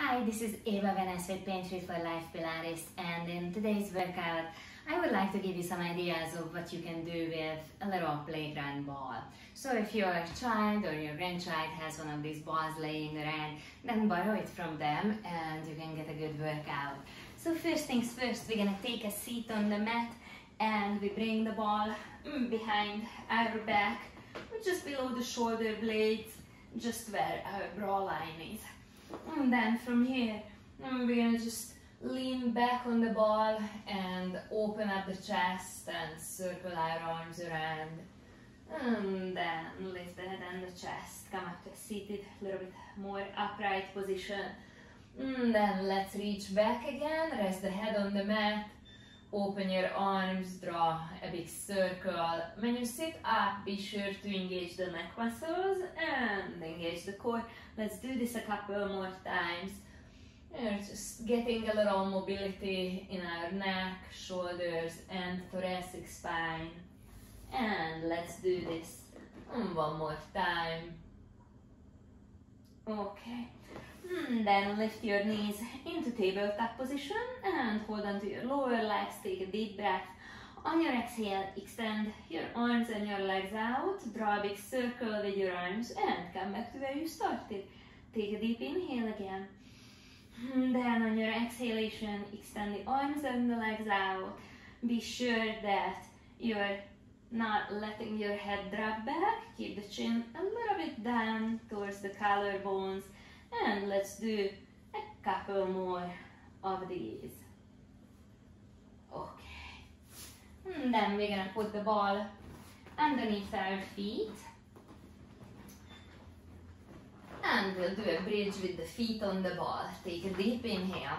Hi, this is Eva Venes with PainFree for Life Pilates and in today's workout I would like to give you some ideas of what you can do with a little playground ball. So if your child or your grandchild has one of these balls laying around, then borrow it from them and you can get a good workout. So first things first, we're gonna take a seat on the mat and we bring the ball mm, behind our back, just below the shoulder blades, just where our bra line is. And then from here, we're gonna just lean back on the ball and open up the chest and circle our arms around. And then lift the head and the chest. Come up to a seated, a little bit more upright position. And then let's reach back again. Rest the head on the mat. Open your arms, draw a big circle. When you sit up, be sure to engage the neck muscles and engage the core. Let's do this a couple more times. We're just getting a little mobility in our neck, shoulders and thoracic spine. And let's do this one more time. Okay. Hmm, then lift your knees into tabletop position and hold onto your lower legs. Take a deep breath. On your exhale, extend your arms and your legs out. Draw a big circle with your arms and come back to where you started. Take a deep inhale again. Hmm, then on your exhalation, extend the arms and the legs out. Be sure that you're not letting your head drop back. Keep the chin a little bit down towards the collarbones and let's do a couple more of these. Okay. And then we're gonna put the ball underneath our feet. And we'll do a bridge with the feet on the ball. Take a deep inhale.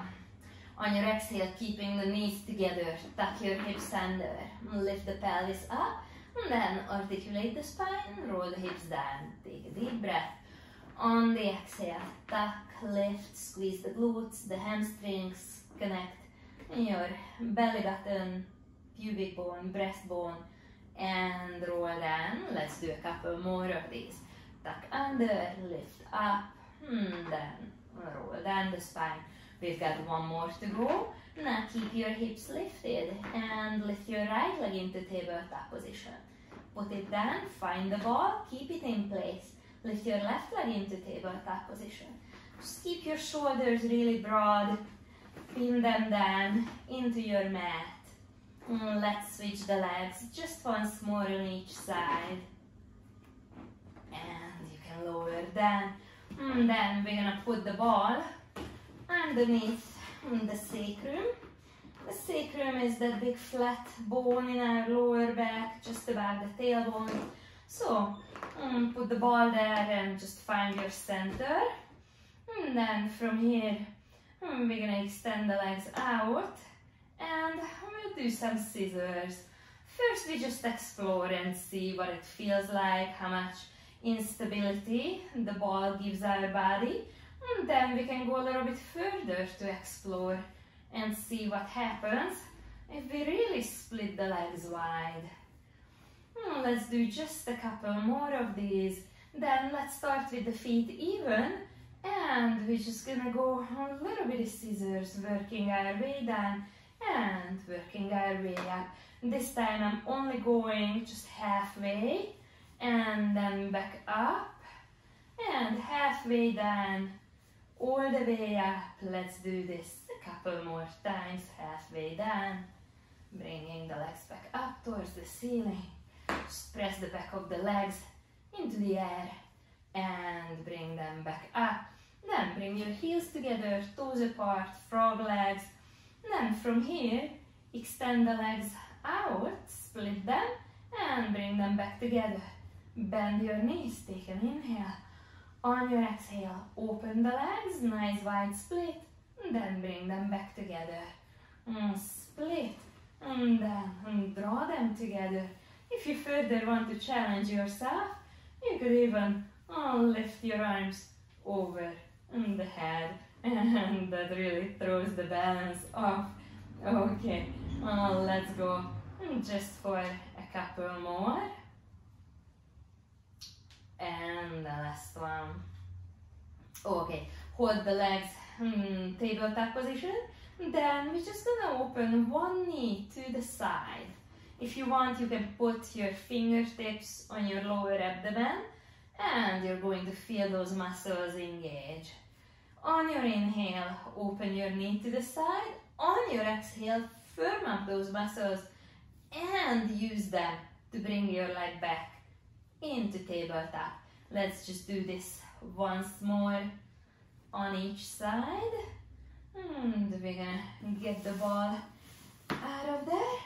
On your exhale, keeping the knees together, tuck your hips under, lift the pelvis up, and then articulate the spine, roll the hips down. Take a deep breath. On the exhale, tuck, lift, squeeze the glutes, the hamstrings, connect in your belly button, pubic bone, breastbone, and roll down. Let's do a couple more of these. Tuck under, lift up, and then roll down the spine. We've got one more to go. Now keep your hips lifted and lift your right leg into tabletop position. Put it down, find the ball, keep it in place. Lift your left leg into tabletop position. Just keep your shoulders really broad. Pin them down into your mat. Mm, let's switch the legs just once more on each side. And you can lower down. And mm, then we're gonna put the ball underneath the sacrum. The sacrum is that big flat bone in our lower back, just above the tailbone. So um, put the ball there and just find your center. And then from here, um, we're gonna extend the legs out and we'll do some scissors. First, we just explore and see what it feels like, how much instability the ball gives our body. And then we can go a little bit further to explore and see what happens if we really split the legs wide. Hmm, let's do just a couple more of these. Then let's start with the feet even. And we're just gonna go a little bit of scissors, working our way down and working our way up. This time I'm only going just halfway and then back up and halfway down, all the way up. Let's do this a couple more times, halfway down, bringing the legs back up towards the ceiling. Just press the back of the legs into the air and bring them back up. Then bring your heels together, toes apart, frog legs. Then from here, extend the legs out, split them, and bring them back together. Bend your knees, take an inhale. On your exhale, open the legs, nice wide split, and then bring them back together. And split, and then and draw them together. If you further want to challenge yourself, you could even oh, lift your arms over mm, the head and that really throws the balance off. Okay, oh, let's go just for a couple more. And the last one. Okay, hold the legs hmm, tabletop position. Then we're just gonna open one knee to the side. If you want, you can put your fingertips on your lower abdomen and you're going to feel those muscles engage. On your inhale, open your knee to the side. On your exhale, firm up those muscles and use them to bring your leg back into tabletop. Let's just do this once more on each side. Hmm, and we're gonna get the ball out of there.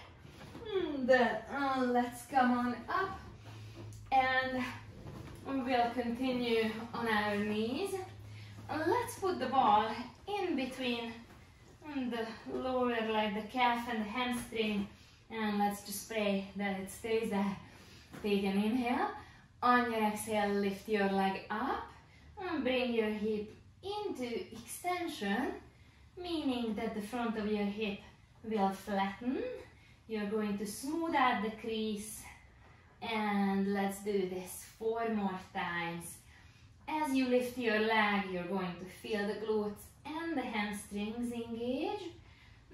Hmm, and then uh, let's come on up and we'll continue on our knees. Let's put the ball in between hmm, the lower leg, the calf and the hamstring. And let's just pray that it stays there. Take an inhale. On your exhale, lift your leg up and bring your hip into extension, meaning that the front of your hip will flatten. You're going to smooth out the crease and let's do this four more times. As you lift your leg, you're going to feel the glutes and the hamstrings engage.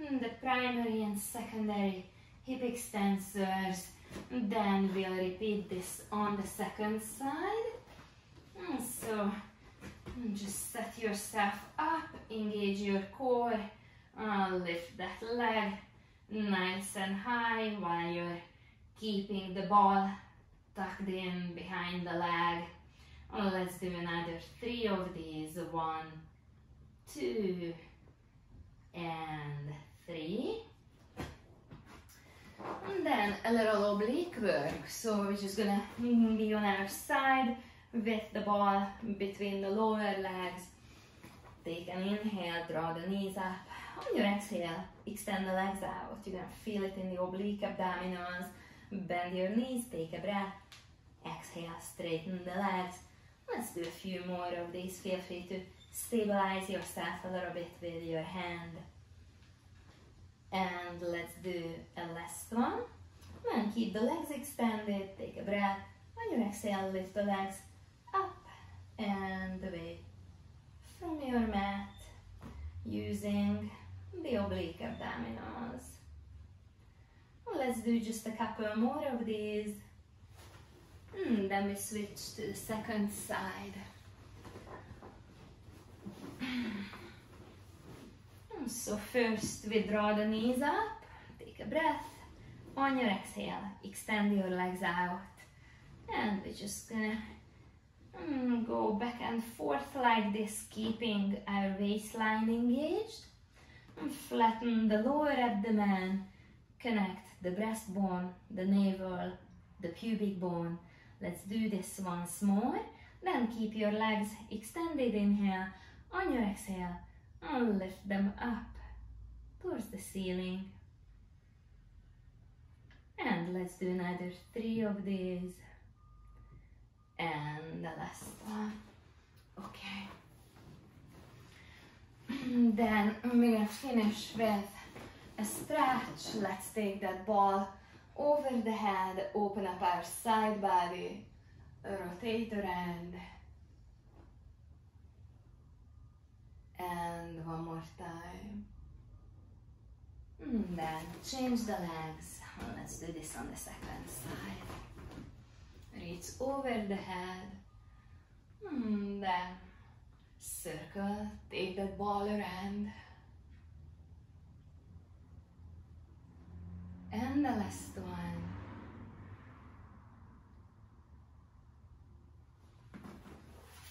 Mm, the primary and secondary hip extensors. Then we'll repeat this on the second side. Mm, so mm, just set yourself up, engage your core, uh, lift that leg nice and high while you're keeping the ball tucked in behind the leg. Oh, let's do another three of these. One, two, and three. And then a little oblique work. So we're just gonna be on our side with the ball between the lower legs. Take an inhale, draw the knees up. On your exhale, extend the legs out. You're gonna feel it in the oblique abdominals. Bend your knees, take a breath. Exhale, straighten the legs. Let's do a few more of these. Feel free to stabilize yourself a little bit with your hand. And let's do last one. And keep the legs extended, take a breath. On your exhale, lift the legs up and away from your mat using the oblique abdominals. Let's do just a couple more of these. And hmm, then we switch to the second side. So first we draw the knees up, take a breath. On your exhale, extend your legs out. And we're just gonna mm, go back and forth like this, keeping our waistline engaged. And flatten the lower abdomen, connect the breastbone, the navel, the pubic bone. Let's do this once more. Then keep your legs extended, inhale. On your exhale, and lift them up towards the ceiling. And let's do another three of these. And the last one. Okay. then we're gonna finish with a stretch. Let's take that ball over the head, open up our side body, rotate around. And one more time. Hmm, then change the legs. Let's do this on the second side. Reach over the head. Hmm, then circle, take that ball around. And the last one.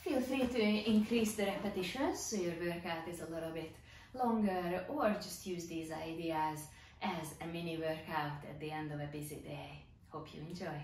Feel free to increase the repetitions so your workout is a little bit longer or just use these ideas as a mini workout at the end of a busy day. Hope you enjoy.